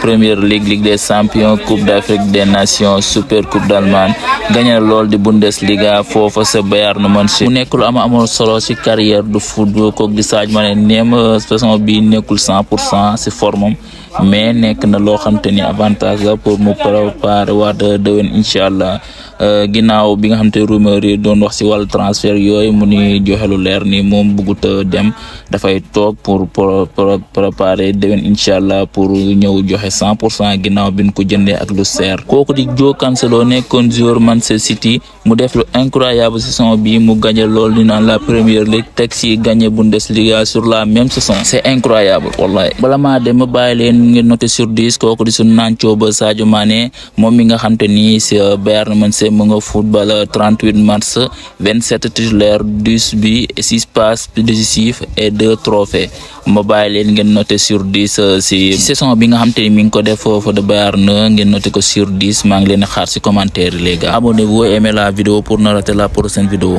Premier League Ligue des Champions Coupe d'Afrique des Nations Super Coupe d'Allemagne gagné na lool di Bundesliga foofa sa Bayern Munich mu nekk lu am amoon solo ci carrière du football ko di Sadio Mané neem saison bi nekkul cent pour cent ci formam mais nekk na loo xam te ni avantage la pour mu préparer waat déwén incha allah Euh, ginnaaw bi nga xam te rumeur yi doon wax si wàllu transfert yooyu mu ni joxe lu leer ni moom bëggut a dem dafay toog pour pour préparer déwén incha allah pour ñëw joxe cent pour cent ginnaaw bi ñu ko jëndee ak lu seer kooku di Joe Cancelo nekkoon joueur Manchester City mu def lu incroyable saison bi mu gagné loolu di naan la première ligue teg si gagné Bundesliga sur la même saison c'est incroyable wallahi bala maa dem bàyyi leen ngeen noté sur dix kooku di su Nacho ba Sadio Mané moom mi nga xam te ni si euh, Bayern Munchen mu nga football 38 euh, matchs 27 titulaires 10 buts 6 passes décisives et 2 trophées ma bàyyi leen ngeen noté sur 10 euh, si saison bi nga xam te ni mi ngi ko def foofu de Bayern ngeen noté ko sur 10 maa ngi leen xaar si commentaire yi les gars abonnez-vous et aimez la vidéo pour ne rater la prochaine vidéo